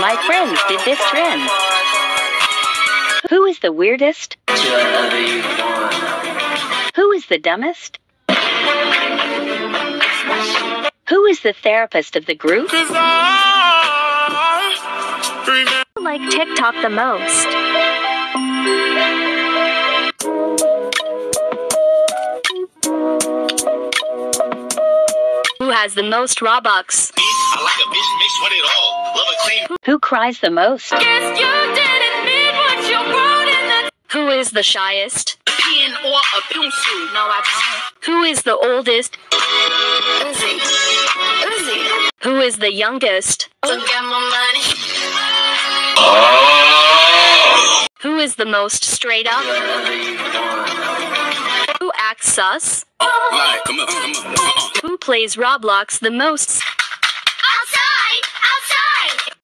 my friends did this trend. Who is the weirdest? Who is the dumbest? Who is the therapist of the group? Who like TikTok the most. Who has the most Robux? I like a bitch mixed with it all. Love a clean Who cries the most? Who is the shyest? pen or a pencil. No, I Who is the oldest? Uzi. Uzi. Who is the youngest? So money. Who is the most straight up? Who acts sus? Right, come on, come on. Uh-uh. Who plays Roblox the most?